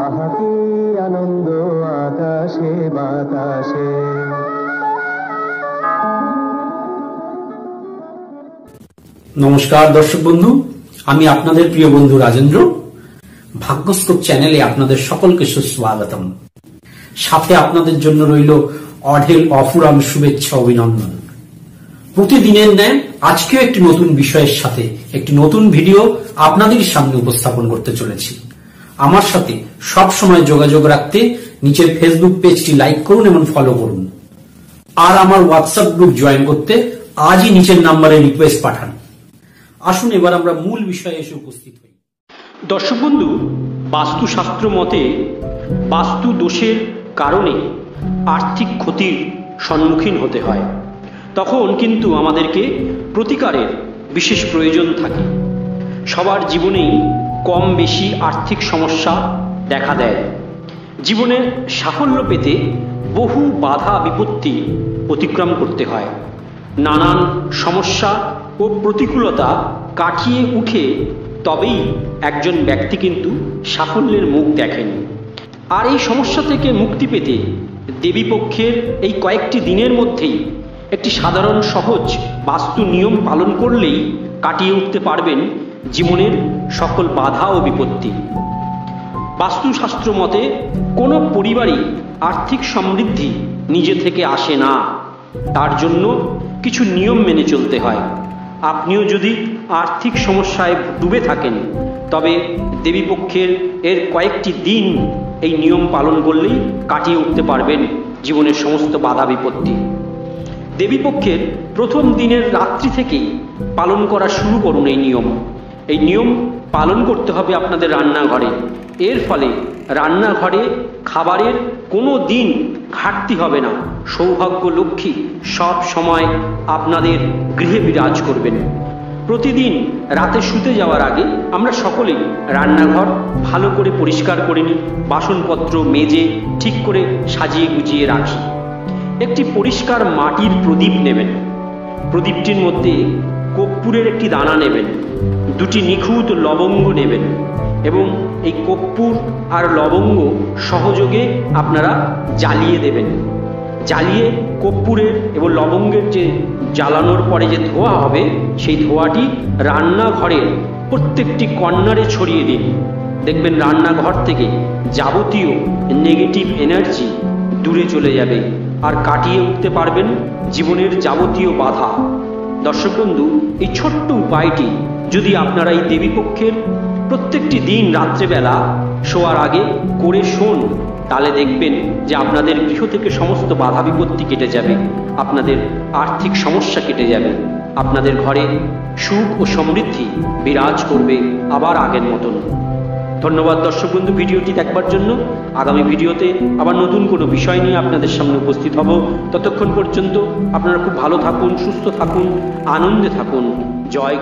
আহা কি আনন্দ আকাশে, বাতাসে। নমস্কার দর্শক বন্ধু, আমি আপনাদের প্রিয় বন্ধু রাজেন্দ্র। ভাগ্যস্কোপ চ্যানেলে আপনাদের সকলকে সুস্বাগতম। সাথে আপনাদের জন্য রইল অঢেল অফুরাম শুভেচ্ছা অভিনন্দন। প্রতিদিনের ন্যায় আজকেও একটি নতুন বিষয়ের সাথে একটি নতুন ভিডিও আপনাদের সামনে উপস্থাপন করতে চলেছি। আমার সাথে সব সময় যোগাযোগ রাখতে নিচের ফেসবুক পেজটি লাইক করুন এবং ফলো করুন। আর আমার হোয়াটসঅ্যাপ গ্রুপ জয়েন করতে আজই নিচের নাম্বারে রিকোয়েস্ট পাঠান। আসুন এবার আমরা মূল বিষয়ে এসে উপস্থিত হই। দর্শক বন্ধু, বাস্তুশাস্ত্র মতে বাস্তু দোষের কারণে আর্থিক ক্ষতির সম্মুখীন হতে হয়। তখন কিন্তু আমাদেরকে প্রতিকারের বিশেষ প্রয়োজন থাকে। সবার জীবনেই কম বেশি আর্থিক সমস্যা দেখা দেয়। জীবনে সাফল্য পেতে বহু বাধা বিপত্তি অতিক্রম করতে হয়। নানান সমস্যা ও প্রতিকূলতা কাটিয়ে উঠে তবেই একজন ব্যক্তি কিন্তু সাফল্যের মুখ দেখেন। আর এই সমস্যা থেকে মুক্তি পেতে দেবীপক্ষের এই কয়েকটি দিনের মধ্যেই একটি সাধারণ সহজ বাস্তু নিয়ম পালন করলেই কাটিয়ে উঠতে পারবেন জীবনের সকল বাধা ও বিপত্তি। বাস্তুশাস্ত্র মতে কোনো পরিবারই আর্থিক সমৃদ্ধি নিজে থেকে আসে না। তার জন্য কিছু নিয়ম মেনে চলতে হয়। আপনিও যদি আর্থিক সমস্যায় ডুবে থাকেন, তবে দেবীপক্ষের এর কয়েকটি দিন এই নিয়ম পালন করলেই কাটিয়ে উঠতে পারবেন জীবনের সমস্ত বাধা বিপত্তি। দেবীপক্ষের প্রথম দিনের রাত্রি থেকেই পালন করা শুরু করুন এই নিয়ম। এই নিয়ম পালন করতে হবে আপনাদের রান্নাঘরে। এর ফলে রান্নাঘরে খাবারের কোনো দিন ঘাটতি হবে না। সৌভাগ্য লক্ষ্মী সব সময় আপনাদের গৃহে বিরাজ করবেন। প্রতিদিন রাতে শুতে যাওয়ার আগে আমরা সকলেই রান্নাঘর ভালো করে পরিষ্কার করে নিই, বাসনপত্র মেজে ঠিক করে সাজিয়ে গুজিয়ে রাখি। একটি পরিষ্কার মাটির প্রদীপ নেবেন। প্রদীপটির মধ্যে কর্পূরের একটি দানা নেবেন। দুটি নিখুঁত লবঙ্গ নেবেন এবং এই কর্পূর আর লবঙ্গ সহযোগে আপনারা জ্বালিয়ে দেবেন। জ্বালিয়ে কর্পূরের এবং লবঙ্গের যে জ্বালানোর পরে যে ধোয়া হবে, সেই ধোয়াটি রান্নাঘরের প্রত্যেকটি কর্নারে ছড়িয়ে দিন। দেখবেন রান্নাঘর থেকে যাবতীয় নেগেটিভ এনার্জি দূরে চলে যাবে আর কাটিয়ে উঠতে পারবেন জীবনের যাবতীয় বাধা। দর্শক বন্ধু, এই ছোট্ট উপায়টি যদি আপনারা এই দেবীপক্ষের প্রত্যেকটি দিন রাত্রেবেলা শোয়ার আগে করে শোন, তাহলে দেখবেন যে আপনাদের গৃহ থেকে সমস্ত বাধা বিপত্তি কেটে যাবে, আপনাদের আর্থিক সমস্যা কেটে যাবে, আপনাদের ঘরে সুখ ও সমৃদ্ধি বিরাজ করবে আবার আগের মতন। ধন্যবাদ দর্শক বন্ধু, ভিডিওটি দেখবার জন্য। আগামী ভিডিওতে আবার নতুন কোনো বিষয় নিয়ে আপনাদের সামনে উপস্থিত হব। ততক্ষণ পর্যন্ত আপনারা খুব ভালো থাকুন, সুস্থ থাকুন, আনন্দে থাকুন। জয়